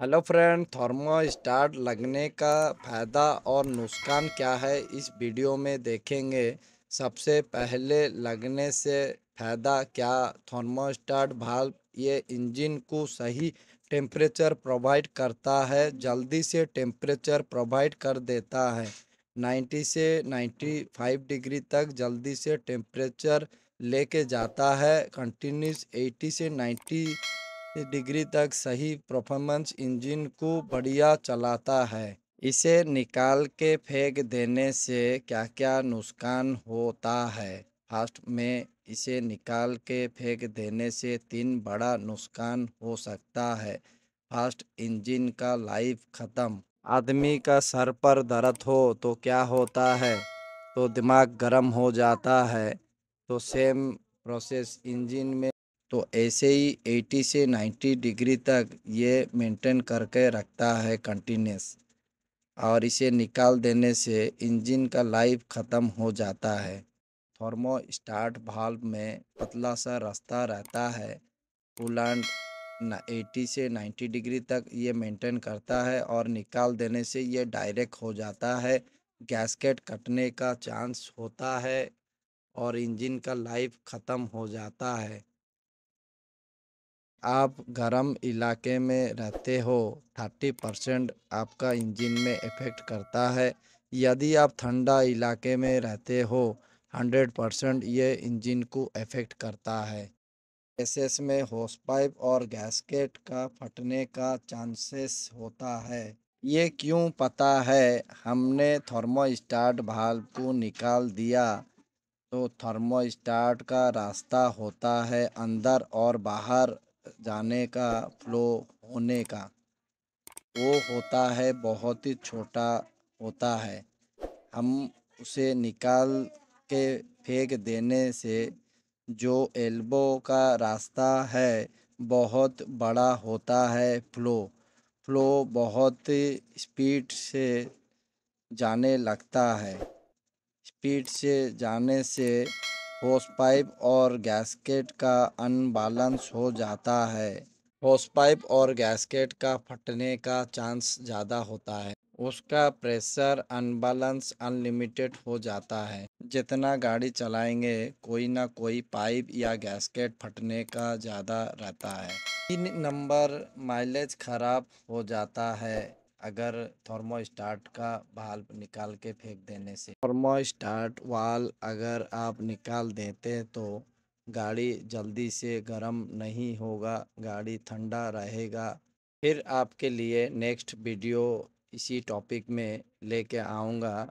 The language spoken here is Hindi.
हेलो फ्रेंड, थर्मो स्टार्ट लगने का फ़ायदा और नुकसान क्या है इस वीडियो में देखेंगे। सबसे पहले लगने से फ़ायदा क्या? थर्मोस्टाट भाल्व ये इंजन को सही टेम्परेचर प्रोवाइड करता है, जल्दी से टेम्परेचर प्रोवाइड कर देता है। 90 से 95 डिग्री तक जल्दी से टेम्परेचर लेके जाता है कंटिन्यूस 80 से 90 डिग्री तक सही परफॉर्मेंस इंजन को बढ़िया चलाता है। इसे निकाल के फेंक देने से क्या क्या नुकसान होता है? फ़र्स्ट में इसे निकाल के फेंक देने से तीन बड़ा नुकसान हो सकता है। फ़र्स्ट, इंजन का लाइफ ख़त्म। आदमी का सर पर दर्द हो तो क्या होता है? तो दिमाग गर्म हो जाता है। तो सेम प्रोसेस इंजन में तो ऐसे ही 80 से 90 डिग्री तक ये मेंटेन करके रखता है कंटिन्यूस और इसे निकाल देने से इंजन का लाइफ ख़त्म हो जाता है। थर्मो स्टार्ट भाल्व में पतला सा रास्ता रहता है। कूलेंट एटी से 90 डिग्री तक ये मेंटेन करता है और निकाल देने से ये डायरेक्ट हो जाता है। गैसकेट कटने का चांस होता है और इंजन का लाइफ ख़त्म हो जाता है। आप गर्म इलाके में रहते हो थर्टी परसेंट आपका इंजन में इफ़ेक्ट करता है। यदि आप ठंडा इलाके में रहते हो हंड्रेड परसेंट ये इंजन को इफ़ेक्ट करता है। एस में होस पाइप और गैसकेट का फटने का चांसेस होता है। ये क्यों पता है? हमने थर्मोस्टाट भाल्व को निकाल दिया तो थर्मोस्टाट का रास्ता होता है अंदर और बाहर। जाने का, फ्लो होने का। वो होता है, बहुत ही छोटा होता है। हम उसे निकाल के फेंक देने से जो एल्बो का रास्ता है, बहुत बड़ा होता है फ्लो। फ्लो बहुत स्पीड से जाने लगता है। स्पीड से जाने से होस पाइप और गैसकेट का अनबैलेंस हो जाता है। होस पाइप और गैसकेट का फटने का चांस ज़्यादा होता है। उसका प्रेशर अनबैलेंस अनलिमिटेड हो जाता है। जितना गाड़ी चलाएँगे, कोई ना कोई पाइप या गैसकेट फटने का ज़्यादा रहता है। तीन नंबर माइलेज ख़राब हो जाता है। अगर थर्मो थर्मोस्टाट का बाल निकाल के फेंक देने से। थर्मो थर्मोस्टाट वाल अगर आप निकाल देते तो गाड़ी जल्दी से गर्म नहीं होगा, गाड़ी ठंडा रहेगा। फिर आपके लिए नेक्स्ट वीडियो इसी टॉपिक में लेके आऊँगा।